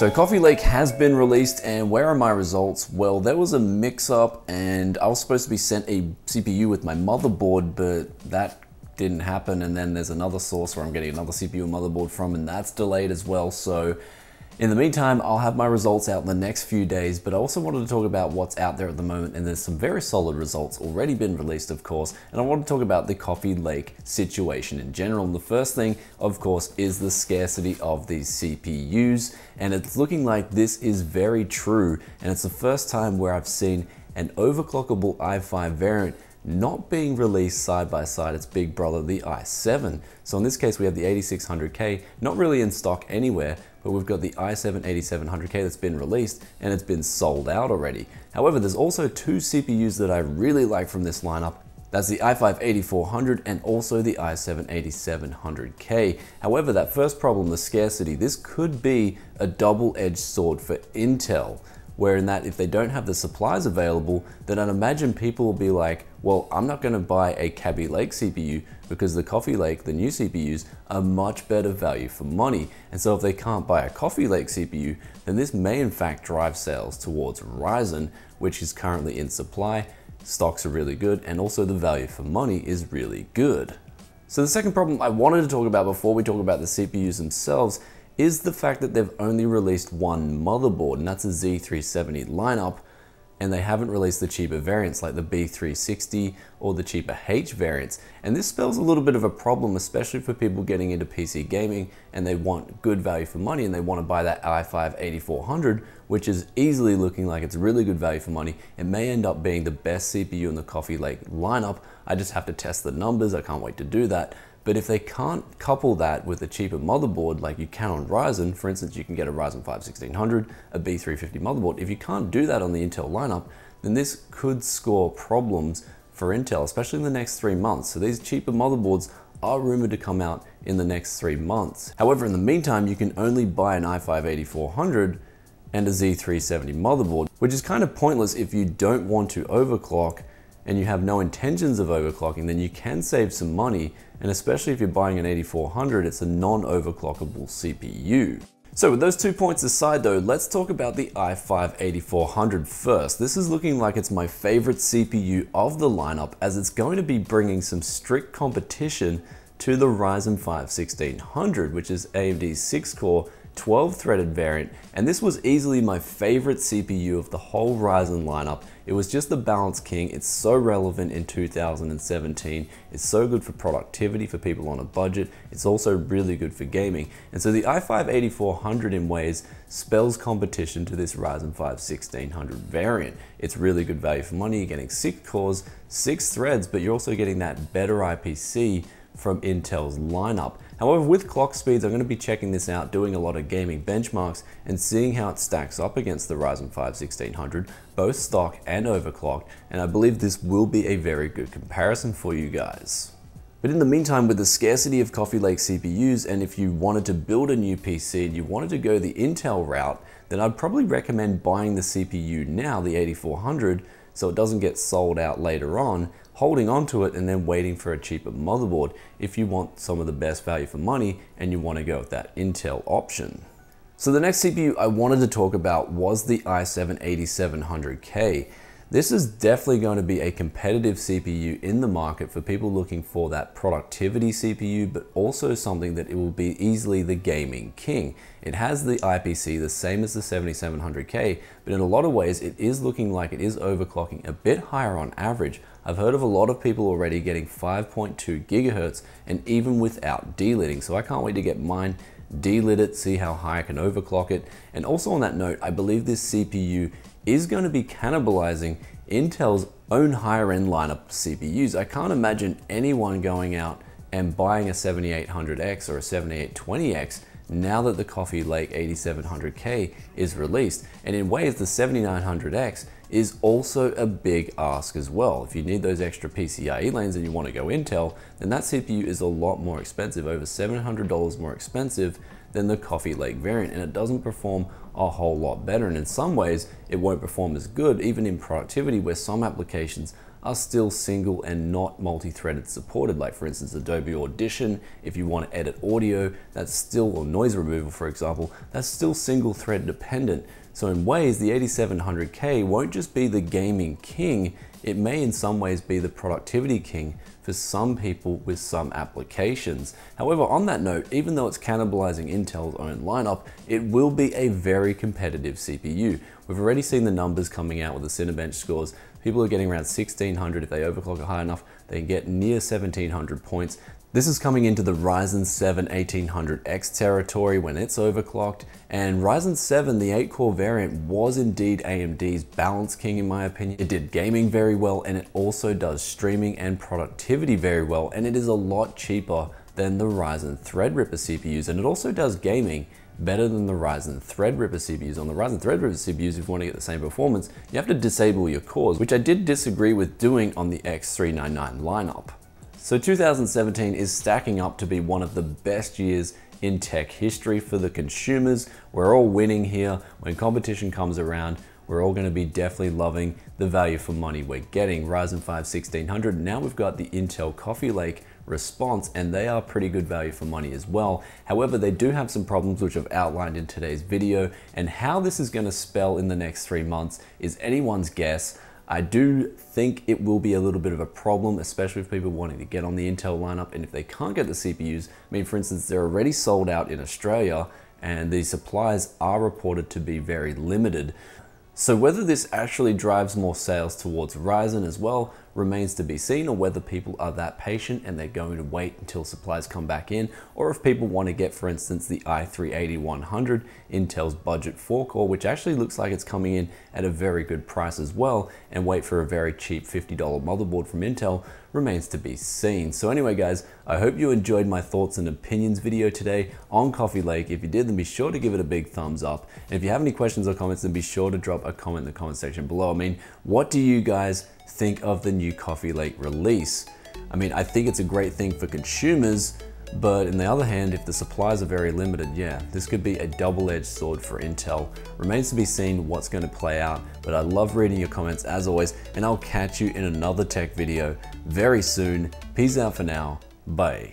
So Coffee Lake has been released and where are my results? Well, there was a mix up and I was supposed to be sent a CPU with my motherboard, but that didn't happen. And then there's another source where I'm getting another CPU motherboard from and that's delayed as well. So in the meantime, I'll have my results out in the next few days, but I also wanted to talk about what's out there at the moment, and there's some very solid results already been released, of course, and I want to talk about the Coffee Lake situation in general. And the first thing, of course, is the scarcity of these CPUs, and it's looking like this is very true, and it's the first time where I've seen an overclockable i5 variant not being released side by side its big brother, the i7. So in this case, we have the 8600K, not really in stock anywhere, but we've got the i7 8700K that's been released and it's been sold out already. However, there's also two CPUs that I really like from this lineup. That's the i5 8400 and also the i7 8700K. However, that first problem, the scarcity, this could be a double-edged sword for Intel where in that if they don't have the supplies available, then I'd imagine people will be like, well, I'm not gonna buy a Kaby Lake CPU because the Coffee Lake, the new CPUs, are much better value for money. And so if they can't buy a Coffee Lake CPU, then this may in fact drive sales towards Ryzen, which is currently in supply. Stocks are really good, and also the value for money is really good. So the second problem I wanted to talk about before we talk about the CPUs themselves is the fact that they've only released one motherboard, and that's a Z370 lineup, and they haven't released the cheaper variants like the B360 or the cheaper H variants. And this spells a little bit of a problem, especially for people getting into PC gaming and they want good value for money and they want to buy that i5 8400, which is easily looking like it's really good value for money. It may end up being the best CPU in the Coffee Lake lineup. I just have to test the numbers. I can't wait to do that. But if they can't couple that with a cheaper motherboard like you can on Ryzen, for instance, you can get a Ryzen 5 1600, a B350 motherboard. If you can't do that on the Intel lineup, then this could score problems for Intel, especially in the next three months. So these cheaper motherboards are rumored to come out in the next three months. However, in the meantime, you can only buy an i5 8400 and a Z370 motherboard, which is kind of pointless if you don't want to overclock and you have no intentions of overclocking, then you can save some money. And especially if you're buying an 8400, it's a non-overclockable CPU. So with those two points aside though, let's talk about the i5 8400 first. This is looking like it's my favorite CPU of the lineup as it's going to be bringing some strict competition to the Ryzen 5 1600, which is AMD's 6 core 12 threaded variant, and this was easily my favorite CPU of the whole Ryzen lineup. It was just the balance king. It's so relevant in 2017. It's so good for productivity for people on a budget. It's also really good for gaming. And so the i5-8400 in ways spells competition to this Ryzen 5 1600 variant. It's really good value for money. You're getting six cores, six threads, but you're also getting that better IPC from Intel's lineup. However, with clock speeds, I'm going to be checking this out, doing a lot of gaming benchmarks and seeing how it stacks up against the Ryzen 5 1600, both stock and overclocked, and I believe this will be a very good comparison for you guys. But in the meantime, with the scarcity of Coffee Lake CPUs, and if you wanted to build a new PC and you wanted to go the Intel route, then I'd probably recommend buying the CPU now, the 8400, so it doesn't get sold out later on, holding on to it and then waiting for a cheaper motherboard if you want some of the best value for money and you want to go with that Intel option. So the next CPU I wanted to talk about was the i7-8700K. This is definitely going to be a competitive CPU in the market for people looking for that productivity CPU, but also something that it will be easily the gaming king. It has the IPC the same as the 7700K, but in a lot of ways it is looking like it is overclocking a bit higher on average. I've heard of a lot of people already getting 5.2 gigahertz and even without delidding, so I can't wait to get mine delidded, see how high I can overclock it. And also on that note, I believe this CPU is going to be cannibalizing Intel's own higher end lineup CPUs. I can't imagine anyone going out and buying a 7800X or a 7820X now that the Coffee Lake 8700K is released. And in ways, the 7900X is also a big ask as well. If you need those extra PCIe lanes and you want to go Intel, then that CPU is a lot more expensive, over $700 more expensive than the Coffee Lake variant, and it doesn't perform a whole lot better. And in some ways, it won't perform as good, even in productivity, where some applications are still single and not multi-threaded supported. Like for instance, Adobe Audition, if you want to edit audio, that's still, or noise removal for example, that's still single thread dependent. So in ways, the 8700K won't just be the gaming king, it may in some ways be the productivity king for some people with some applications. However, on that note, even though it's cannibalizing Intel's own lineup, it will be a very competitive CPU. We've already seen the numbers coming out with the Cinebench scores. People are getting around 1600 if they overclock it high enough, they can get near 1700 points. This is coming into the Ryzen 7 1800X territory when it's overclocked, and Ryzen 7, the 8-core variant, was indeed AMD's balance king in my opinion. It did gaming very well, and it also does streaming and productivity very well, and it is a lot cheaper than the Ryzen Threadripper CPUs, and it also does gaming better than the Ryzen Threadripper CPUs. On the Ryzen Threadripper CPUs, if you want to get the same performance, you have to disable your cores, which I did disagree with doing on the X399 lineup. So 2017 is stacking up to be one of the best years in tech history for the consumers. We're all winning here. When competition comes around, we're all gonna be definitely loving the value for money we're getting. Ryzen 5 1600, now we've got the Intel Coffee Lake response and they are pretty good value for money as well. However, they do have some problems which I've outlined in today's video and how this is gonna spell in the next three months is anyone's guess. I do think it will be a little bit of a problem, especially if people wanting to get on the Intel lineup and if they can't get the CPUs. I mean, for instance, they're already sold out in Australia and the supplies are reported to be very limited. So whether this actually drives more sales towards Ryzen as well remains to be seen or whether people are that patient and they're going to wait until supplies come back in or if people want to get for instance the i3-8100 Intel's budget 4 core which actually looks like it's coming in at a very good price as well and wait for a very cheap $50 motherboard from Intel remains to be seen. So anyway guys, I hope you enjoyed my thoughts and opinions video today on Coffee Lake. If you did, then be sure to give it a big thumbs up. And if you have any questions or comments, then be sure to drop a comment in the comment section below. I mean, what do you guys think of the new Coffee Lake release? I mean, I think it's a great thing for consumers, but on the other hand, if the supplies are very limited, yeah, this could be a double-edged sword for Intel. Remains to be seen what's going to play out, but I love reading your comments as always, and I'll catch you in another tech video very soon. Peace out for now. Bye.